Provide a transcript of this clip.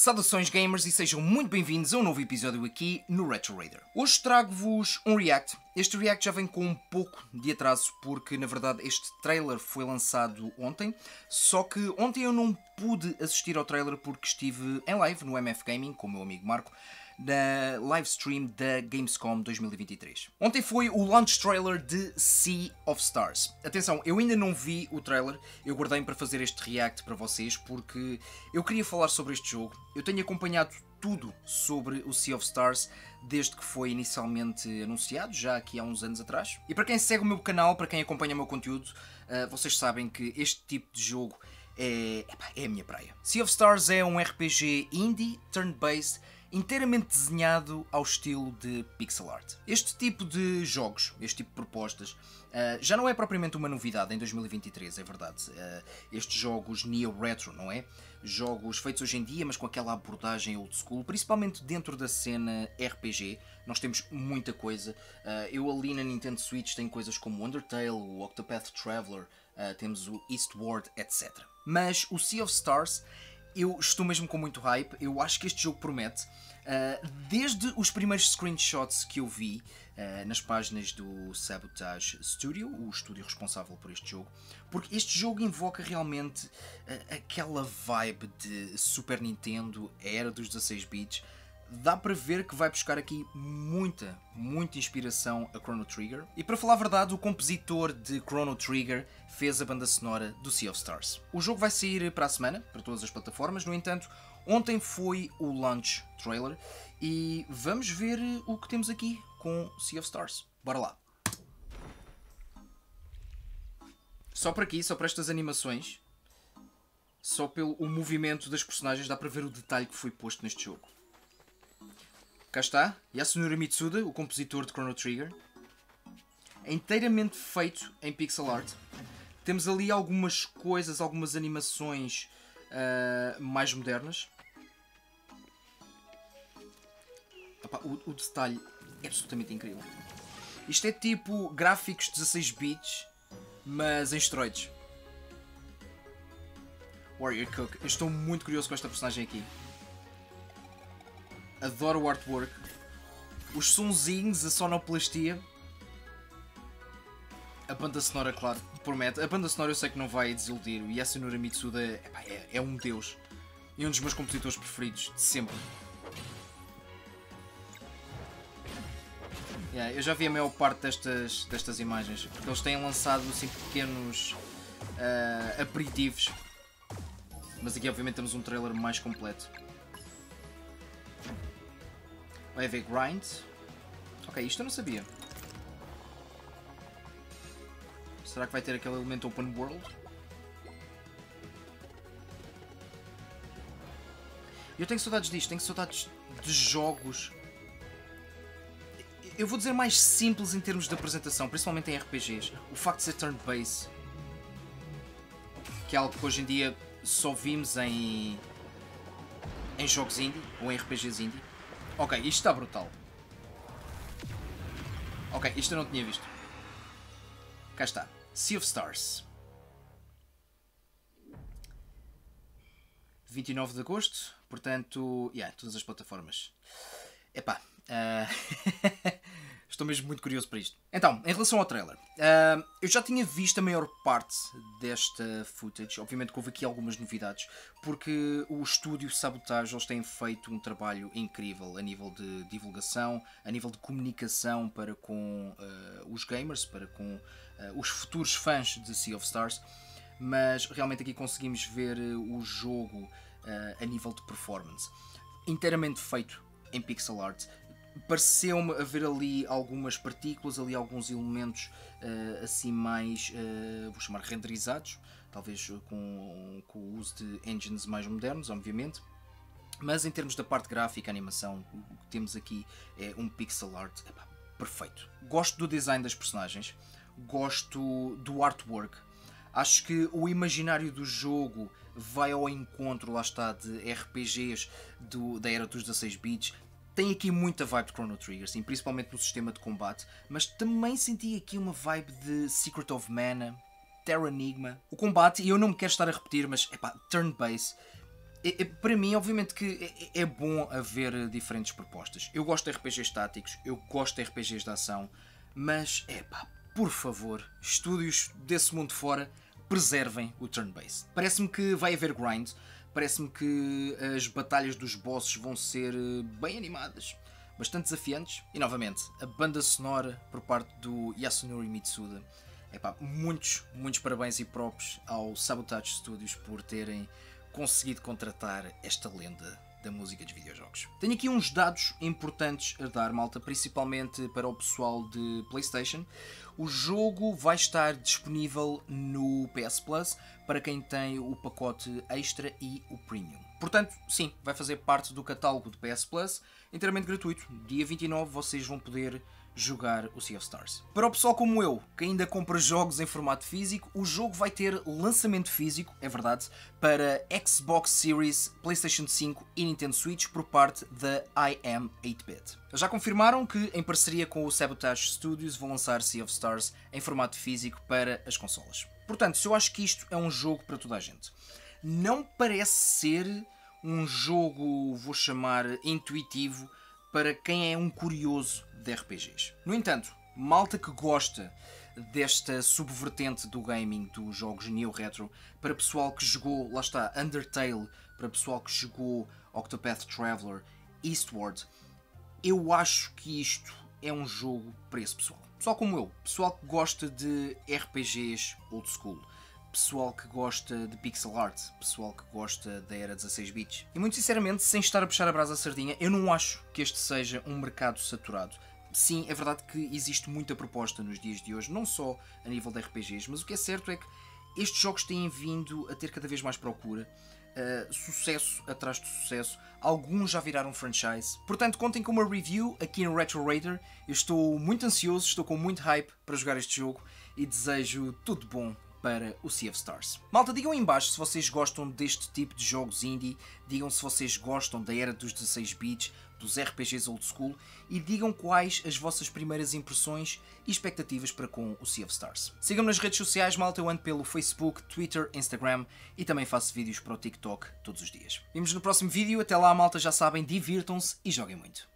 Saudações gamers e sejam muito bem-vindos a um novo episódio aqui no Retro Raider. Hoje trago-vos um react. Este react já vem com um pouco de atraso porque na verdade este trailer foi lançado ontem, só que ontem eu não pude assistir ao trailer porque estive em live no MF Gaming com o meu amigo Marco na live stream da Gamescom 2023. Ontem foi o launch trailer de Sea of Stars. Atenção, eu ainda não vi o trailer, eu guardei para fazer este react para vocês porque eu queria falar sobre este jogo. Eu tenho acompanhado tudo sobre o Sea of Stars desde que foi inicialmente anunciado, já aqui há uns anos atrás. E para quem segue o meu canal, para quem acompanha o meu conteúdo, uh, vocês sabem que este tipo de jogo é, é a minha praia. Sea of Stars é um RPG indie, turn-based, inteiramente desenhado ao estilo de pixel art. Este tipo de jogos, este tipo de propostas, uh, já não é propriamente uma novidade em 2023, é verdade. Uh, estes jogos neo-retro, não é? Jogos feitos hoje em dia, mas com aquela abordagem old school, principalmente dentro da cena RPG, nós temos muita coisa. Uh, eu ali na Nintendo Switch tenho coisas como Undertale, o Octopath Traveler, temos o Eastward, etc. Mas o Sea of Stars eu estou mesmo com muito hype, eu acho que este jogo promete. Uh, desde os primeiros screenshots que eu vi uh, nas páginas do Sabotage Studio, o estúdio responsável por este jogo, porque este jogo invoca realmente uh, aquela vibe de Super Nintendo, era dos 16 bits, dá para ver que vai buscar aqui muita, muita inspiração a Chrono Trigger. E para falar a verdade, o compositor de Chrono Trigger fez a banda sonora do Sea of Stars. O jogo vai sair para a semana, para todas as plataformas, no entanto, ontem foi o launch trailer e vamos ver o que temos aqui com Sea of Stars. Bora lá! Só por aqui, só por estas animações, só pelo movimento das personagens, dá para ver o detalhe que foi posto neste jogo. Cá está, Yasunori Mitsuda, o compositor de Chrono Trigger. É inteiramente feito em pixel art. Temos ali algumas coisas, algumas animações uh, mais modernas. Opa, o, o, detalhe é absolutamente incrível. Isto é tipo gráficos 16 bits, mas em esteroides. Warrior Cook. Eu estou muito curioso com esta personagem aqui. Adoro o artwork. Os sonzinhos, a sonoplastia. A banda sonora, claro, promete. A banda sonora eu sei que não vai desiludir. O Yasunori Mitsuda epá, é, é um deus. E um dos meus compositores preferidos de sempre. Yeah, eu já vi a maior parte destas, destas imagens, porque eles têm lançado assim, pequenos uh, aperitivos. Mas aqui obviamente temos um trailer mais completo. Vai haver grind. Ok, isto eu não sabia. Será que vai ter aquele elemento open world? Eu tenho saudades disto, tenho saudades de jogos. Eu vou dizer mais simples em termos de apresentação, principalmente em RPGs. O facto de ser turn-based, que é algo que hoje em dia só vimos em, em jogos indie ou em RPGs indie. Ok, isto está brutal. Ok, isto eu não tinha visto. Cá está. Sea of Stars. 29 de Agosto, portanto, yeah, todas as plataformas. Epá, uh... Estou mesmo muito curioso para isto. Então, em relação ao trailer, uh, eu já tinha visto a maior parte desta footage. Obviamente que houve aqui algumas novidades, porque o estúdio Sabotage eles têm feito um trabalho incrível a nível de divulgação, a nível de comunicação para com uh, os gamers, para com uh, os futuros fãs de Sea of Stars. Mas realmente aqui conseguimos ver o jogo a nível de performance inteiramente feito em pixel art pareceu-me haver ali algumas partículas, ali alguns elementos uh, assim mais, uh, vou chamar renderizados, talvez com, com o uso de engines mais modernos, obviamente. Mas em termos da parte gráfica, animação, o que temos aqui é um pixel art epá, perfeito. Gosto do design das personagens, gosto do artwork. Acho que o imaginário do jogo vai ao encontro, lá está, de RPGs do, da era dos 16 bits tem aqui muita vibe de Chrono Trigger, sim, principalmente no sistema de combate, mas também senti aqui uma vibe de Secret of Mana, Terra Enigma. O combate, e eu não me quero estar a repetir, mas é pá, turn-based, é, é, para mim, obviamente que é, é, bom haver diferentes propostas. Eu gosto de RPGs táticos, eu gosto de RPGs de ação, mas é pá, por favor, estúdios desse mundo fora, preservem o turn-based. Parece-me que vai haver grind, parece-me que as batalhas dos bosses vão ser eh, bem animadas, bastante desafiantes. E novamente, a banda sonora por parte do Yasunori Mitsuda. Epá, muitos, muitos parabéns e props ao Sabotage Studios por terem conseguido contratar esta lenda da música dos videojogos. Tenho aqui uns dados importantes a dar, malta, principalmente para o pessoal de PlayStation. O jogo vai estar disponível no PS Plus para quem tem o pacote extra e o premium. Portanto, sim, vai fazer parte do catálogo do PS Plus, inteiramente gratuito. Dia 29 vocês vão poder jogar o Sea of Stars. Para o pessoal como eu, que ainda compra jogos em formato físico, o jogo vai ter lançamento físico, é verdade, para Xbox Series, PlayStation 5 e Nintendo Switch por parte da IM 8-bit. Já confirmaram que, em parceria com o Sabotage Studios, vão lançar Sea of Stars em formato físico para as consolas. Portanto, eu acho que isto é um jogo para toda a gente. Não parece ser um jogo, vou chamar, intuitivo para quem é um curioso de RPGs. No entanto, malta que gosta desta subvertente do gaming dos jogos Neo Retro, para pessoal que jogou, lá está, Undertale, para pessoal que jogou Octopath Traveler, Eastward, eu acho que isto é um jogo para esse pessoal. Pessoal como eu, pessoal que gosta de RPGs old school pessoal que gosta de pixel art, pessoal que gosta da era 16 bits. E muito sinceramente, sem estar a puxar a brasa à sardinha, eu não acho que este seja um mercado saturado. Sim, é verdade que existe muita proposta nos dias de hoje, não só a nível de RPGs, mas o que é certo é que estes jogos têm vindo a ter cada vez mais procura. Uh, sucesso atrás de sucesso, alguns já viraram franchise. Portanto, contem com uma review aqui no Retro Raider. Eu estou muito ansioso, estou com muito hype para jogar este jogo e desejo tudo bom para o Sea of Stars. Malta, digam aí embaixo se vocês gostam deste tipo de jogos indie, digam se vocês gostam da era dos 16 bits, dos RPGs old school e digam quais as vossas primeiras impressões e expectativas para com o Sea of Stars. Sigam-me nas redes sociais, malta, eu ando pelo Facebook, Twitter, Instagram e também faço vídeos para o TikTok todos os dias. Vemos no próximo vídeo, até lá malta, já sabem, divirtam-se e joguem muito.